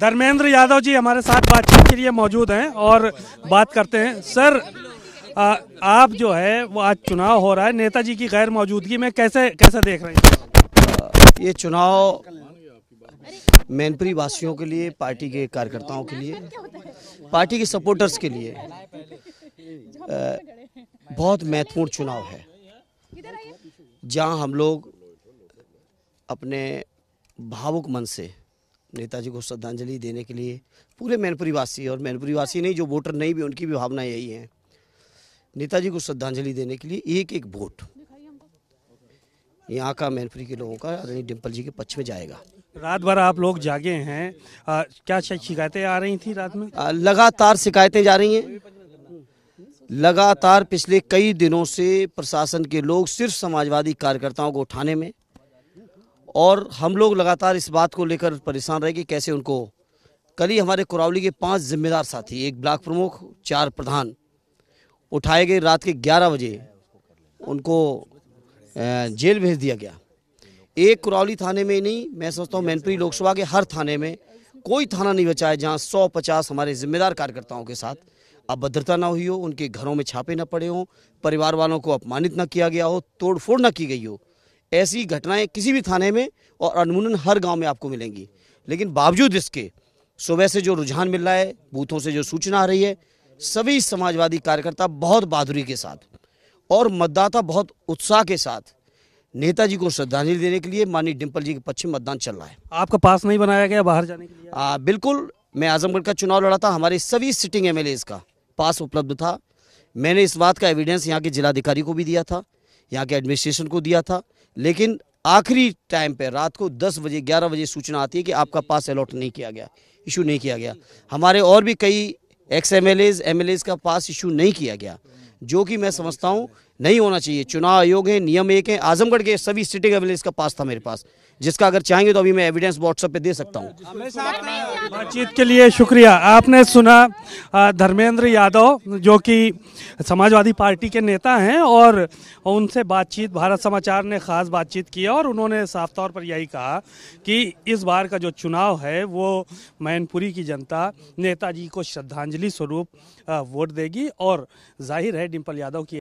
धर्मेंद्र यादव जी हमारे साथ बातचीत के लिए मौजूद हैं और बात करते हैं। सर आ, आप जो है वो आज चुनाव हो रहा है। नेताजी की गैर मौजूदगी में कैसे कैसे देख रहे हैं? ये चुनाव मैनपुरी वासियों के लिए पार्टी के कार्यकर्ताओं के लिए पार्टी के सपोर्टर्स के लिए बहुत महत्वपूर्ण चुनाव है। जहाँ हम लोग अपने भावुक मन से नेताजी को श्रद्धांजलि देने के लिए। पूरे मैनपुरी वासी और मैनपुरी वासी नहीं जो वोटर नहीं भी उनकी भी भावना यही है। नेताजी को श्रद्धांजलि देने के लिए एक एक वोट। यहाँ का मैनपुरी के लोगों का रानी डिम्पल जी के पक्ष में जाएगा। रात भर आप लोग जागे हैं। आ, क्या शिकायतें आ रही थी रात में? आ, लगातार शिकायतें जा रही हैं। लगातार पिछले कई दिनों से प्रशासन के लोग सिर्फ़ समाजवादी कार्यकर्ताओं को उठाने में और हम लोग लगातार इस बात को लेकर परेशान रहे कि कैसे उनको, कल ही हमारे कुरावली के पाँच जिम्मेदार साथी, एक ब्लॉक प्रमुख, चार प्रधान, उठाए गए रात के 11 बजे, उनको जेल भेज दिया गया। एक कुरावली थाने में ही नहीं, मैं समझता हूँ मैनपुरी लोकसभा के हर थाने में कोई थाना नहीं बचा है जहाँ सौ पचास हमारे जिम्मेदार कार्यकर्ताओं के साथ अभद्रता ना हुई हो, उनके घरों में छापे ना पड़े हों, परिवार वालों को अपमानित ना किया गया हो, तोड़फोड़ ना की गई हो। ऐसी घटनाएँ किसी भी थाने में और अनमुनन हर गाँव में आपको मिलेंगी। लेकिन बावजूद इसके सुबह से जो रुझान मिल रहा है बूथों से जो सूचना आ रही है सभी समाजवादी कार्यकर्ता बहुत बहादुरी के साथ और मतदाता बहुत उत्साह के साथ नेताजी को श्रद्धांजलि देने के लिए माननीय डिम्पल जी के पश्चिम मतदान चल रहा है। आपका पास नहीं बनाया गया बाहर जाने के लिए? आ, बिल्कुल मैं आजमगढ़ का चुनाव लड़ा था हमारे सभी सिटिंग एम का पास उपलब्ध था। मैंने इस बात का एविडेंस यहाँ के जिलाधिकारी को भी दिया था यहाँ के एडमिनिस्ट्रेशन को दिया था। लेकिन आखिरी टाइम पे, रात को 10 बजे 11 बजे सूचना आती है कि आपका पास अलॉट नहीं किया गया इशू नहीं किया गया। हमारे और भी कई एक्स एम एल का पास इशू नहीं किया गया, जो कि मैं समझता हूँ नहीं होना चाहिए। चुनाव आयोग है नियम एक है। आजमगढ़ के सभी सिटी सिटिंग एम का पास था मेरे पास। जिसका अगर चाहेंगे तो अभी मैं एविडेंस व्हाट्सएप पे दे सकता हूँ। बातचीत के लिए शुक्रिया। आपने सुना धर्मेंद्र यादव जो कि समाजवादी पार्टी के नेता हैं और उनसे बातचीत भारत समाचार ने खास बातचीत की और उन्होंने साफ़ तौर पर यही कहा कि इस बार का जो चुनाव है वो मैनपुरी की जनता नेताजी को श्रद्धांजलि स्वरूप वोट देगी और ज़ाहिर है डिम्पल यादव की